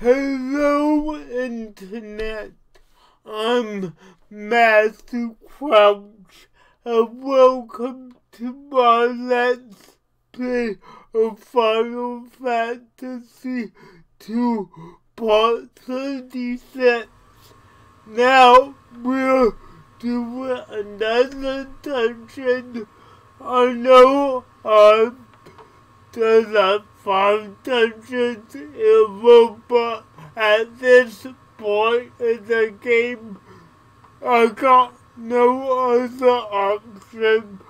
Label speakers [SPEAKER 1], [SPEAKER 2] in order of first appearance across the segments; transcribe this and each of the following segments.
[SPEAKER 1] Hello, Internet. I'm Matthew Crouch, and welcome to my Let's Play of Final Fantasy 2 Part 36. Now we'll do another dungeon. I know I'm like five dungeons in a but at this point in the game, I got no other option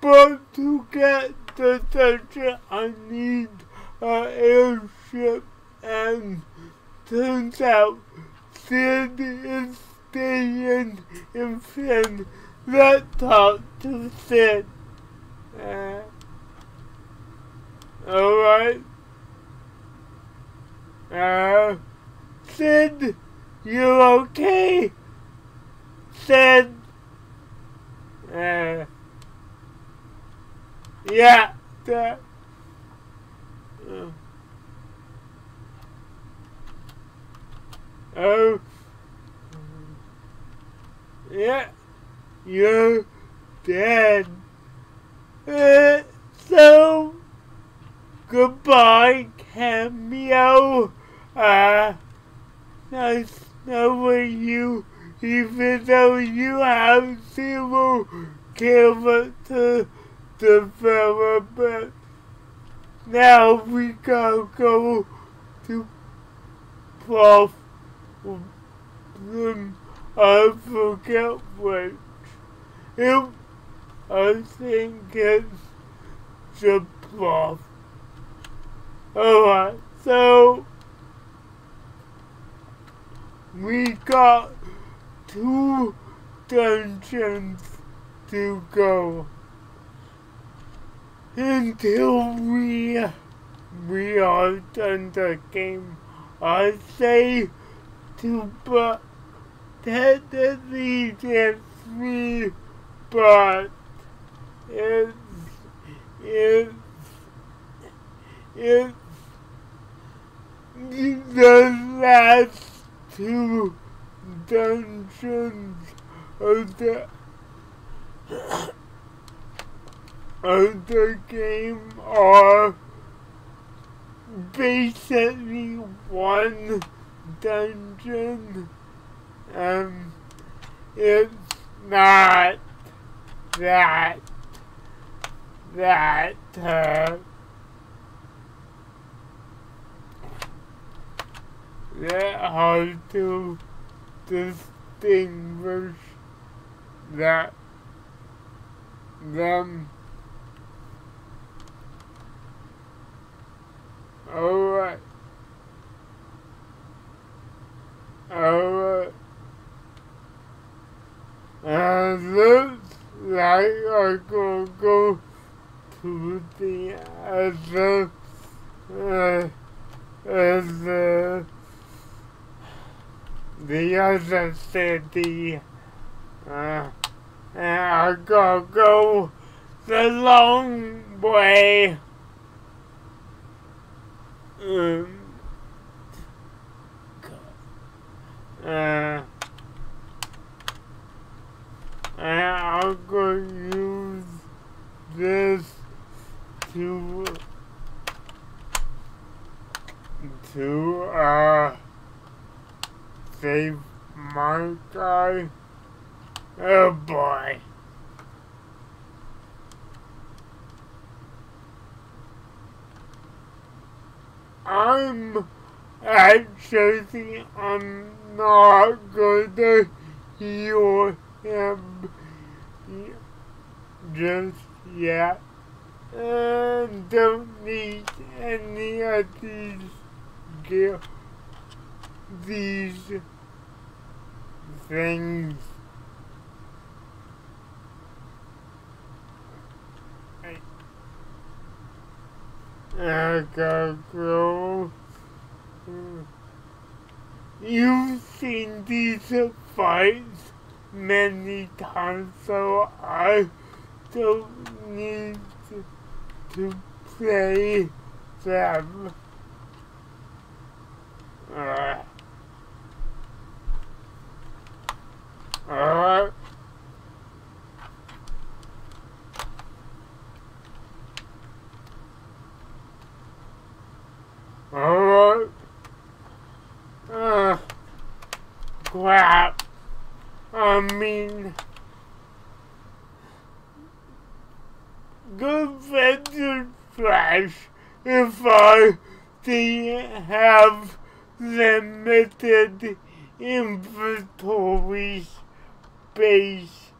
[SPEAKER 1] but to get the dungeon I need an airship and turns out Cid is staying in Finn. Let's talk to Cid. Uh, Alright. Uh, Cid, you okay? Cid. Uh, yeah. That. Uh, oh. Yeah. You're dead. Uh, so. Goodbye, Cameo. Ah, uh, nice knowing you, even though you have zero character development. Now we gotta go to Poft. I forget which. It, I think it's the Poft. Alright, so we got two dungeons to go until we we are done the game. I say to but technically there's three but it's it's it's the last two dungeons of the of the game are basically one dungeon and it's not that that uh, that hard to distinguish that them alright alright and looks like I gonna go to the other uh, as uh, other city. Uh, and I gotta go the long way. Um, uh, I'm gonna use this to to uh save my guy. Oh boy. I'm actually I'm not gonna heal him just yet. And don't need any of these gifts these things gotta. You've seen these fights many times, so I don't need to, to play them. Uh, Alright. Alright. Ah, crap. I mean, good venture flash. if I didn't have limited inventories space.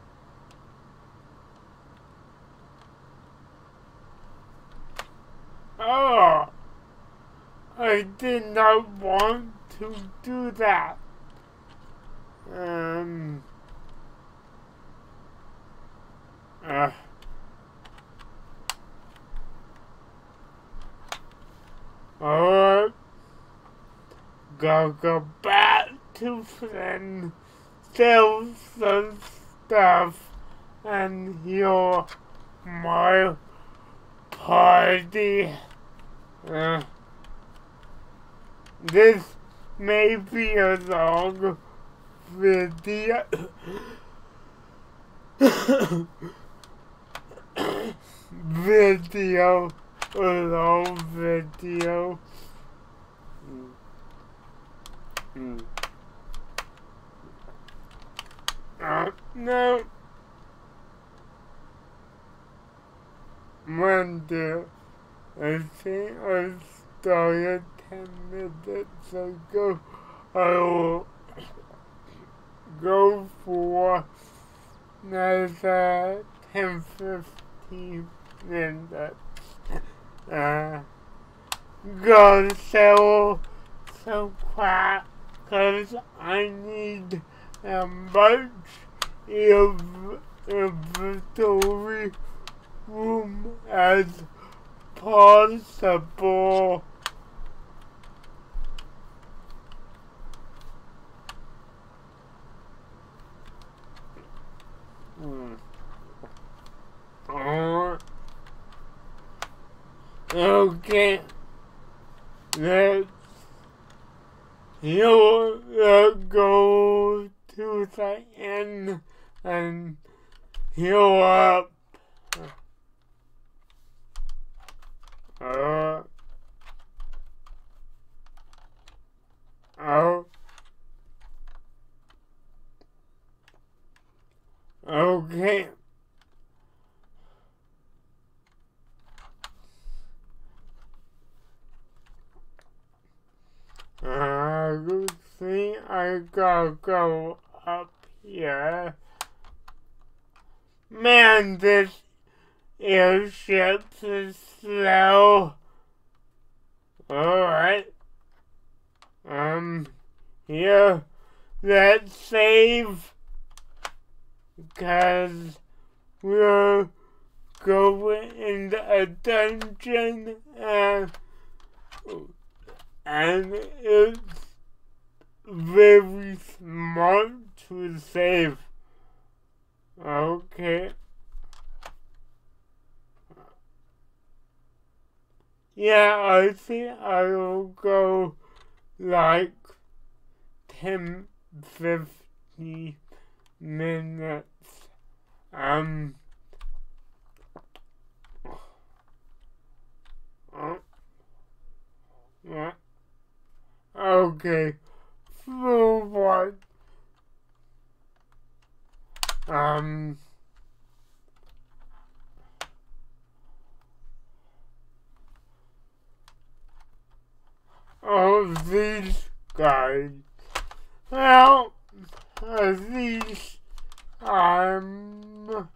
[SPEAKER 1] Oh, I did not want to do that. Um. Uh. Alright. Gotta go back to friend, sell some stuff, and heal my party. Uh, this may be a long video. video, a long video. Mm. Mm. No. Monday. I think I started 10 minutes ago. I will go for another 10 15 minutes. Uh, go sell some crap because I need a bunch of inventory room as possible. Hmm. Okay. Let's you go to the end and heal up. Uh, oh. Okay. Uh, good thing I gotta go here. Man, this airship is slow. Alright. Um, here, let's save. Because we're going in a dungeon and, and it's very smart to save. Okay. Yeah, I think I will go like 10, 50 minutes. Um. Uh. Okay. For what? Um. of these guys. Well, at least I'm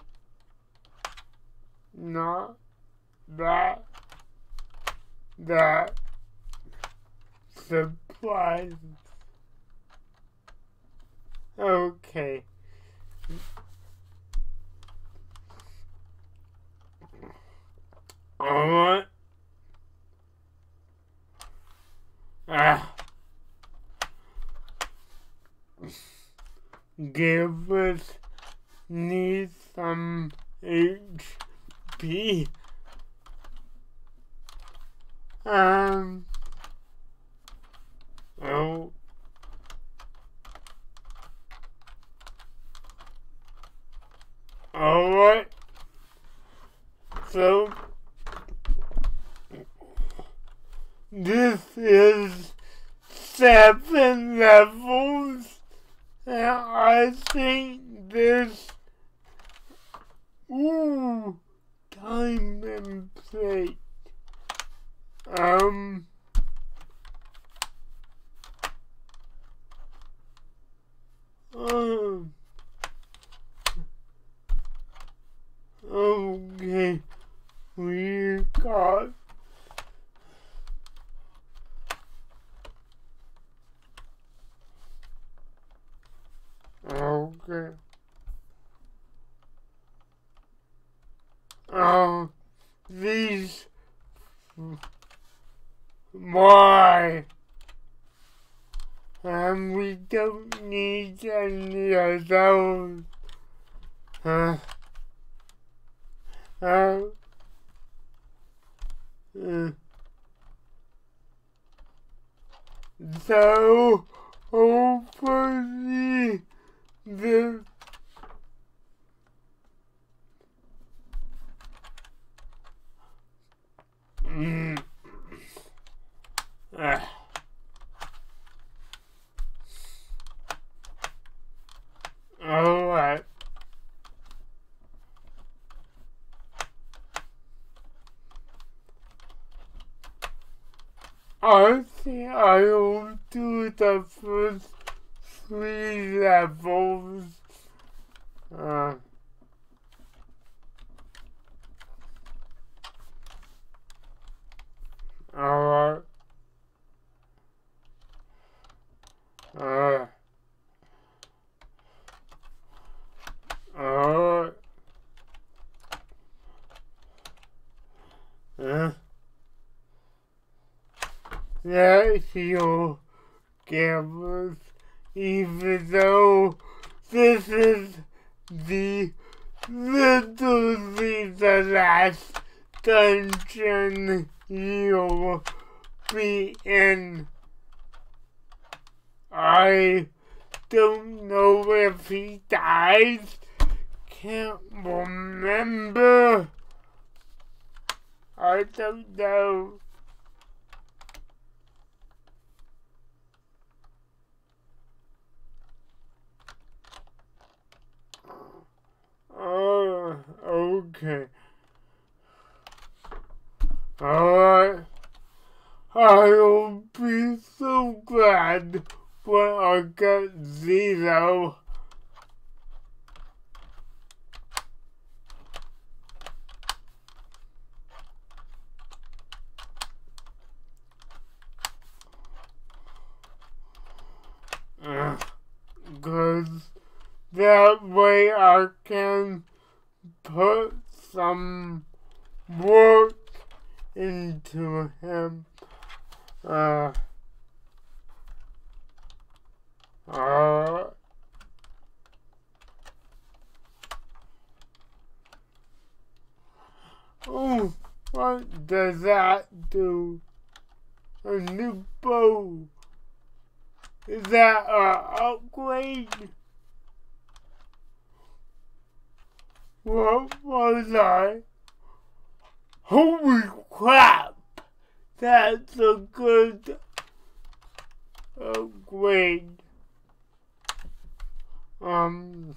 [SPEAKER 1] not that that surprised. Okay. Alright. Ah. Give us need some HP. Um. Oh. Alright. So. This is seven levels And I think this ooh diamond plate. Um um okay we got Okay. Um, these, why? And we don't need any of those. Huh? Uh, uh, so, hopefully, the ah. All right. I think I'll do the first three levels. Uh. Uh, Alright. Uh, yeah, he'll give us even though this is the literally the last dungeon you'll be in. I don't know if he dies. Can't remember. I don't know. Oh, okay. Alright. I'll be so glad when I get zero. Because that way I can put some work into him. Uh, uh, oh, what does that do? A new bow. Is that a upgrade? What was I? Holy crap! That's a good upgrade. Um,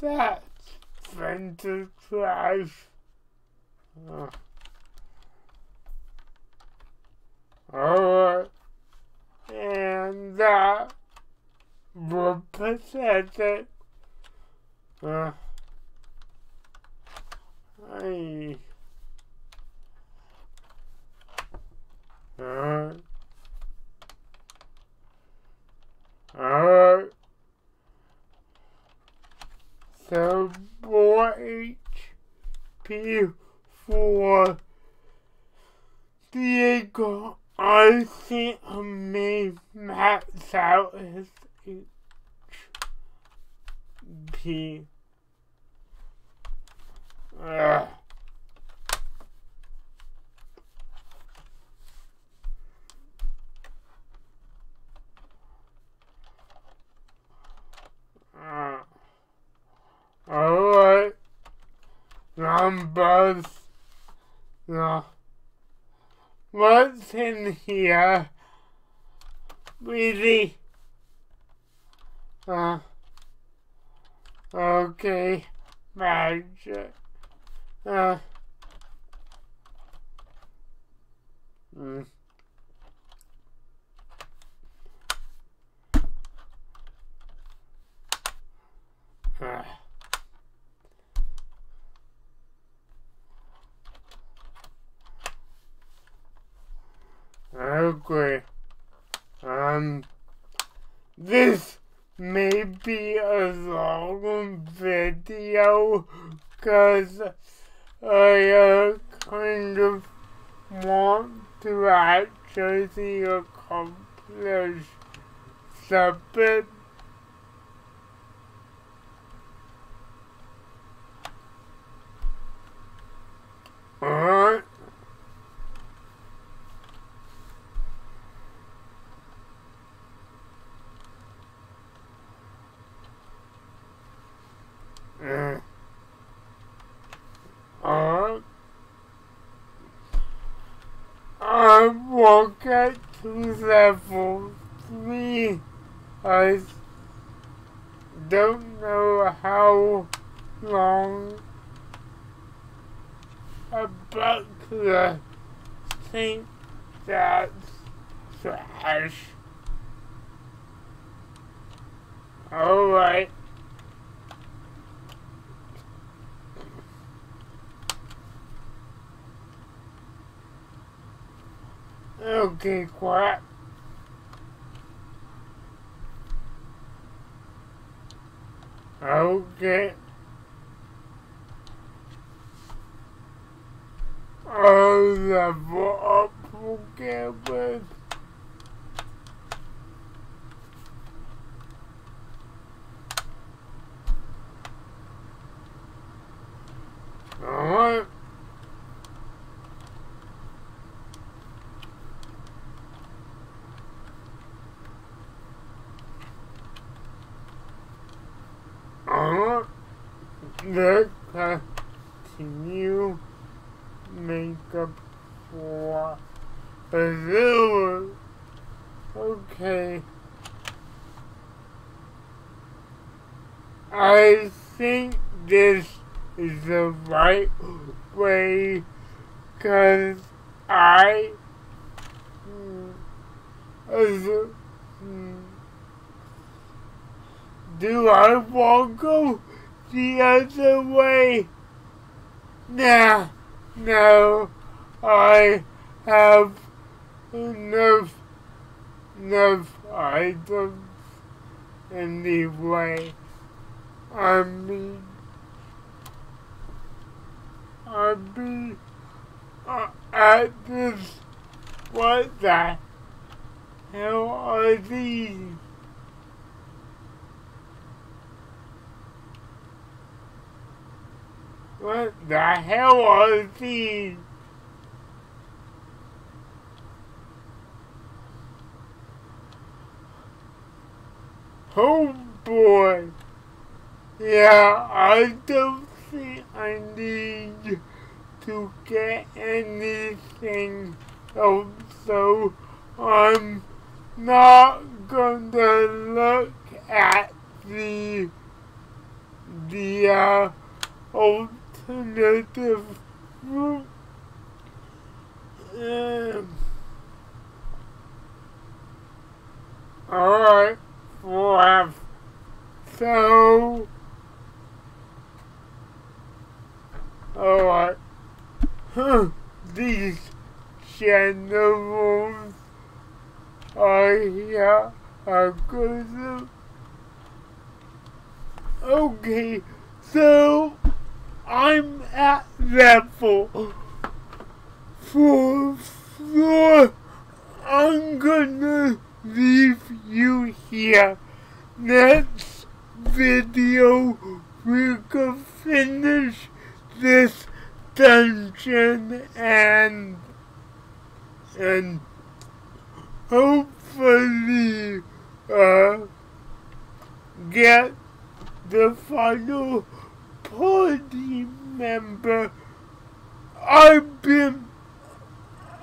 [SPEAKER 1] that's Fender trash. Uh, Alright. And that were pathetic. Uh, I. Alright. Alright. So, 4 HP for Diego. I think I may max out his HP. Ugh. Alright. Numbers. No. What's in here? Really? Uh, okay, magic. Uh, mm. Uh. Okay. Um, this may be a long video because I uh, kind of want to actually accomplish something. Alright. Uh, uh, I will get to level 3. I don't know how about the thing that's trash. Alright. Okay, quiet. Okay. I'll level up again Alright. Alright. Let's continue makeup for Azure. Okay. I think this is the right way because I hmm, do I want to go the other way? Nah. No, I have enough, enough items anyway. I mean, I mean, uh, at this, what the hell are these? What the hell are these? Oh boy. Yeah, I don't I need to get anything else, so I'm not gonna look at the the uh, alternative route. Um, Alright, well, so, alright, huh, these generals are here, good. Okay, so, I'm at level four floor. I'm gonna leave you here. Next video, we can finish this dungeon and and hopefully uh get the final party member. I've been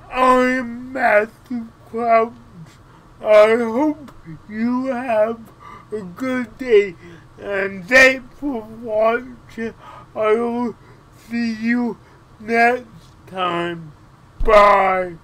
[SPEAKER 1] I'm Matthew Crouch I hope you have a good day and thanks for watching. I will see you next time. Bye.